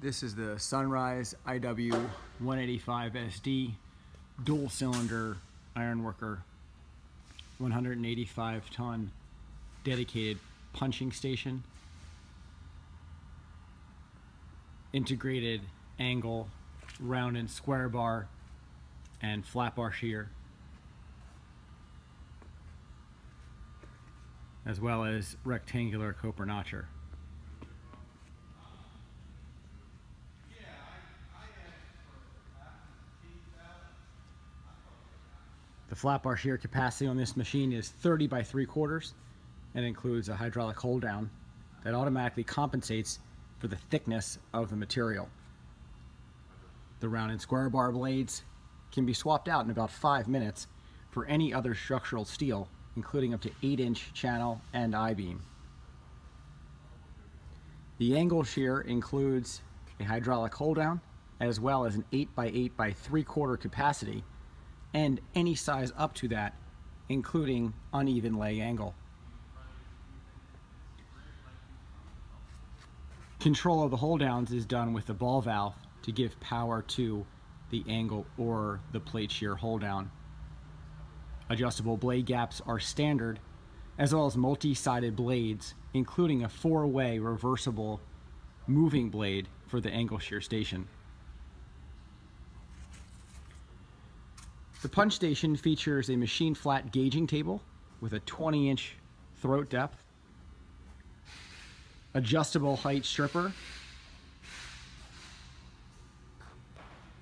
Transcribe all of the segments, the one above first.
This is the Sunrise IW 185 SD dual cylinder ironworker 185 ton dedicated punching station integrated angle round and square bar and flat bar shear as well as rectangular Coper notcher. The flat bar shear capacity on this machine is 30 by 3 quarters and includes a hydraulic hold down that automatically compensates for the thickness of the material. The round and square bar blades can be swapped out in about 5 minutes for any other structural steel, including up to 8 inch channel and I-beam. The angle shear includes a hydraulic hold down as well as an 8 by 8 by 3 quarter capacity and any size up to that, including uneven lay angle. Control of the hold downs is done with the ball valve to give power to the angle or the plate shear hold down. Adjustable blade gaps are standard, as well as multi-sided blades, including a four-way reversible moving blade for the angle shear station. The punch station features a machine flat gauging table with a 20 inch throat depth, adjustable height stripper,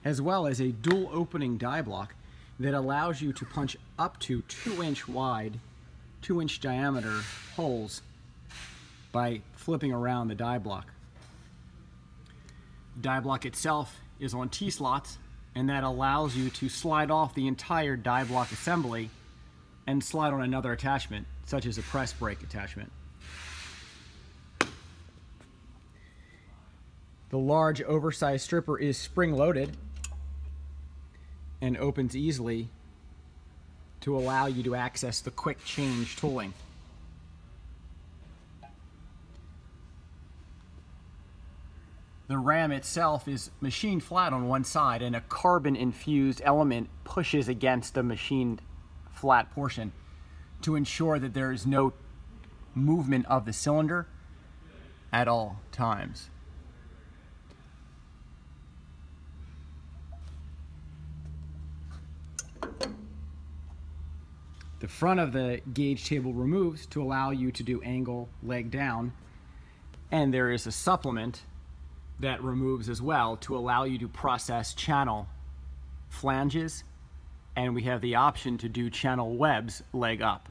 as well as a dual opening die block that allows you to punch up to 2 inch wide, 2 inch diameter holes by flipping around the die block. Die block itself is on T-slots and that allows you to slide off the entire die block assembly and slide on another attachment, such as a press brake attachment. The large oversized stripper is spring loaded and opens easily to allow you to access the quick change tooling. The ram itself is machined flat on one side and a carbon infused element pushes against the machined flat portion to ensure that there is no movement of the cylinder at all times. The front of the gauge table removes to allow you to do angle leg down and there is a supplement that removes as well to allow you to process channel flanges and we have the option to do channel webs leg up.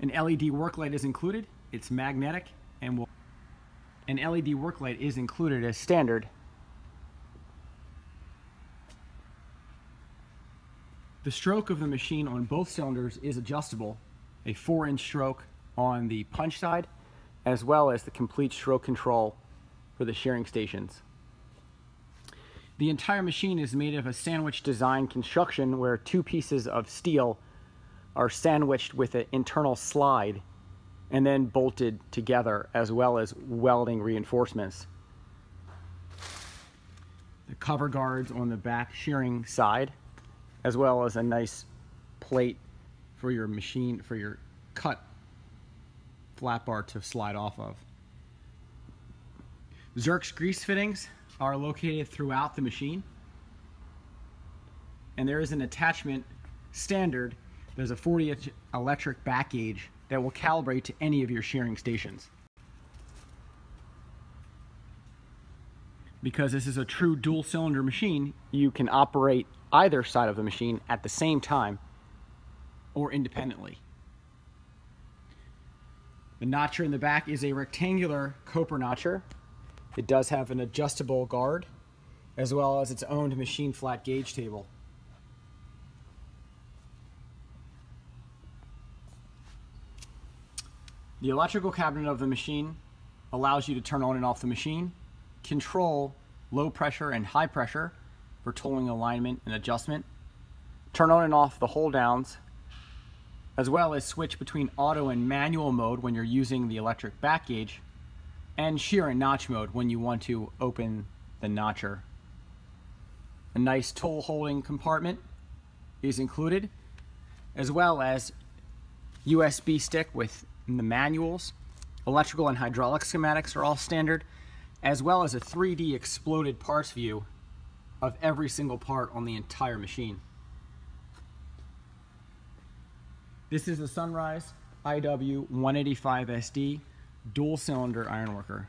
An LED work light is included. It's magnetic and will an LED work light is included as standard The stroke of the machine on both cylinders is adjustable, a 4 inch stroke on the punch side, as well as the complete stroke control for the shearing stations. The entire machine is made of a sandwich design construction where two pieces of steel are sandwiched with an internal slide and then bolted together as well as welding reinforcements. The cover guards on the back shearing side as well as a nice plate for your machine, for your cut flat bar to slide off of. Zerk's grease fittings are located throughout the machine. And there is an attachment standard. There's a 40 inch electric back gauge that will calibrate to any of your shearing stations. Because this is a true dual cylinder machine, you can operate either side of the machine at the same time or independently. The notcher in the back is a rectangular Coper notcher. It does have an adjustable guard as well as its own machine flat gauge table. The electrical cabinet of the machine allows you to turn on and off the machine, control low pressure and high pressure for tooling alignment and adjustment. Turn on and off the hold downs as well as switch between auto and manual mode when you're using the electric back gauge, and shear and notch mode when you want to open the notcher. A nice tool holding compartment is included, as well as USB stick with the manuals. Electrical and hydraulic schematics are all standard, as well as a 3D exploded parts view of every single part on the entire machine. This is the Sunrise IW 185SD dual cylinder ironworker.